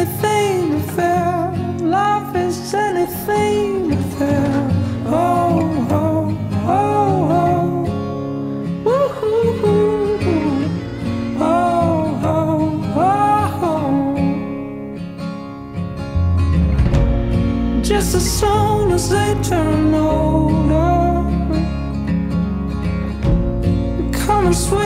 anything fair. Life is anything fair. Oh, oh, oh, oh. Woo-hoo. Oh, oh, oh, oh. Just as soon as they turn older, come and swim.